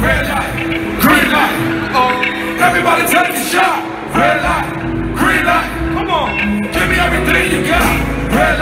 red light, green light. Oh, everybody take a shot. Red light, green light. Come on, give me everything you got. Red